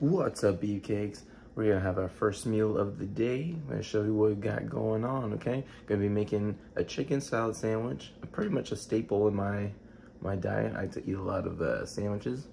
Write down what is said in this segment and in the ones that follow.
What's up, beefcakes? We're gonna have our first meal of the day. I'm gonna show you what we got going on, okay? Gonna be making a chicken salad sandwich, pretty much a staple in my my diet. I like to eat a lot of uh, sandwiches,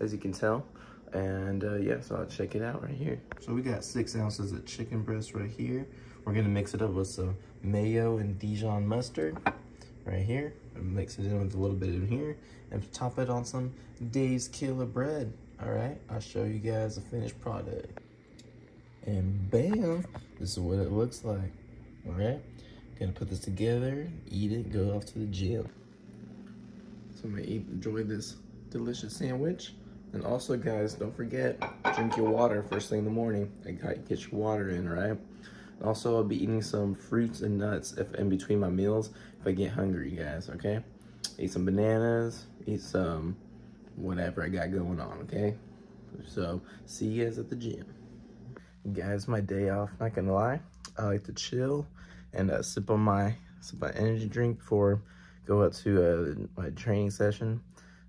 as you can tell. And uh, yeah, so I'll check it out right here. So we got six ounces of chicken breast right here. We're gonna mix it up with some mayo and Dijon mustard right here. Mix it in with a little bit in here and top it on some Dave's Killer bread. All right, I'll show you guys the finished product. And bam, this is what it looks like. All right, gonna put this together, eat it, go off to the gym. So I'm gonna eat, enjoy this delicious sandwich. And also guys, don't forget, drink your water first thing in the morning. I got get your water in, right? Also, I'll be eating some fruits and nuts if in between my meals if I get hungry, guys, okay? Eat some bananas, eat some whatever I got going on, okay? So, see you guys at the gym. Guys, my day off, not gonna lie. I like to chill and uh, sip on my sip my energy drink before go out to uh, my training session.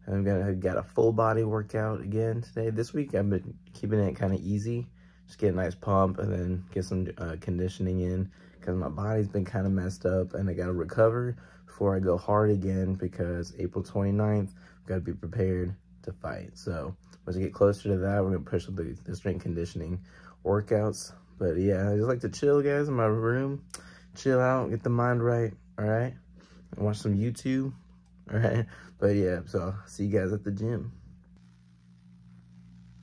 I'm gonna get a full body workout again today. This week I've been keeping it kind of easy. Just get a nice pump and then get some uh, conditioning in because my body's been kind of messed up and I gotta recover before I go hard again because April 29th, gotta be prepared to fight. So once we get closer to that, we're gonna push the, the strength conditioning workouts. But yeah, I just like to chill, guys, in my room, chill out, get the mind right, all right? And watch some YouTube, all right? But yeah, so see you guys at the gym.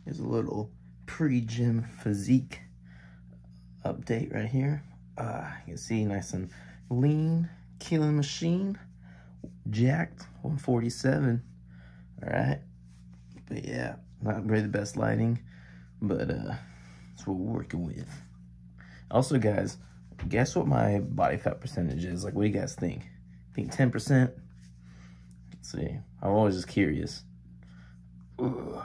Here's a little pre-gym physique update right here. Uh, you can see nice and lean, killing machine, jacked, 147, all right? But yeah, not really the best lighting, but uh, that's what we're working with. Also, guys, guess what my body fat percentage is? Like, what do you guys think? Think 10%? Let's see. I'm always just curious. Ugh.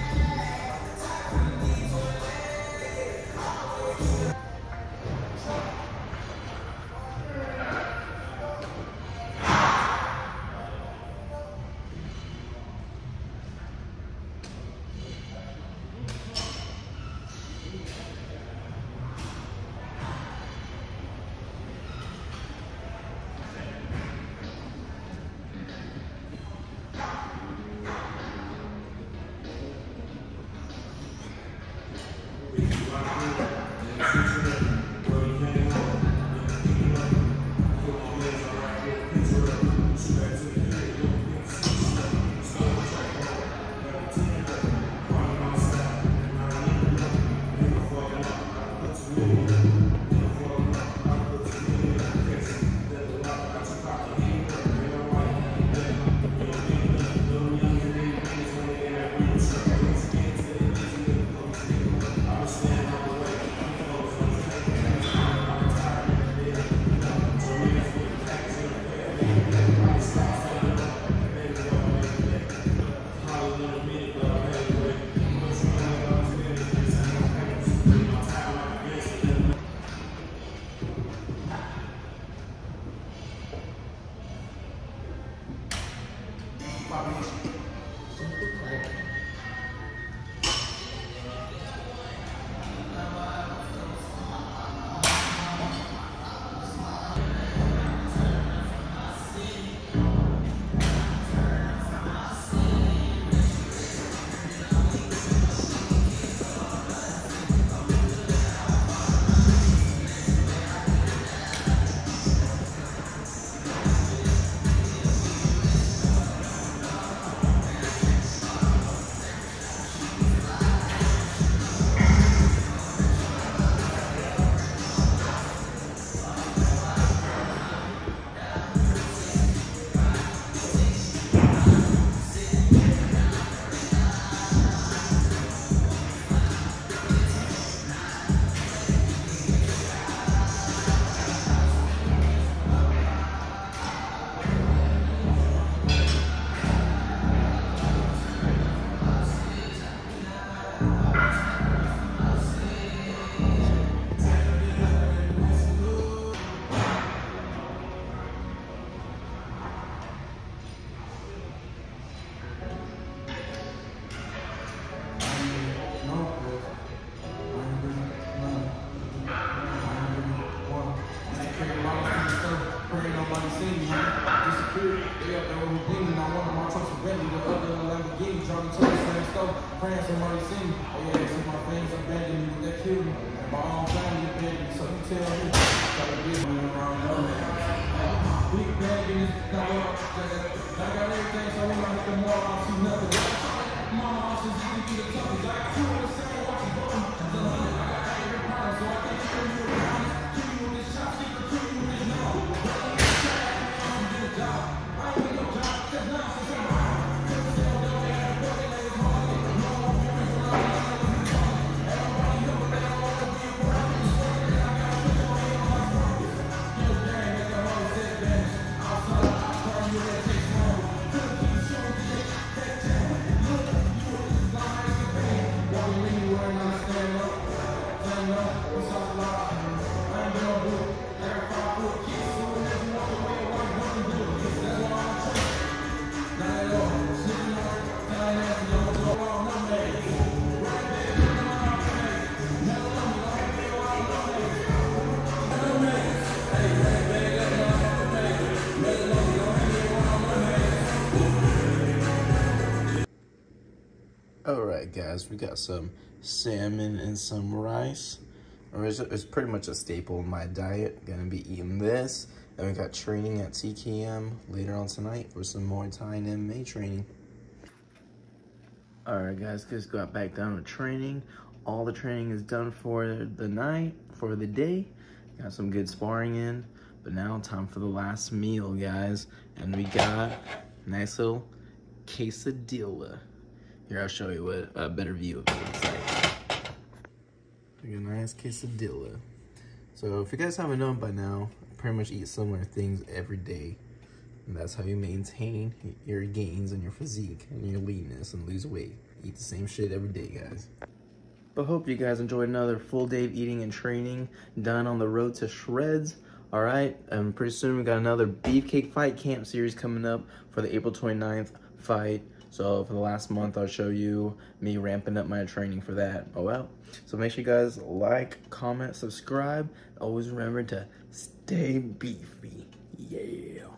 praying somebody. Oh yeah, see my fans abandoned me, they killed me. My own family abandoned me, so you tell me. Me around man. Big bag in this, I got everything, so might have to more, I don't see nothing. Mama also just give me the toughest. I got two the same the hundred. I got every problem, so I can't you guys, we got some salmon and some rice. Or it's, pretty much a staple in my diet. Gonna be eating this. And we got training at TKM later on tonight for some Muay Thai and MMA training. All right, guys, just got back down with training. All the training is done for the night, for the day. Got some good sparring in. But now time for the last meal, guys. And we got nice little quesadilla. Here, I'll show you what a better view of it looks like. We got a nice quesadilla. So if you guys haven't known by now, I pretty much eat similar things every day. And that's how you maintain your gains and your physique and your leanness and lose weight. Eat the same shit every day, guys. But hope you guys enjoyed another full day of eating and training done on the road to shreds. All right, and pretty soon we got another Beefcake Fight Camp series coming up for the April 29th fight. So for the last month, I'll show you me ramping up my training for that. Oh well. So make sure you guys like, comment, subscribe. Always remember to stay beefy. Yeah.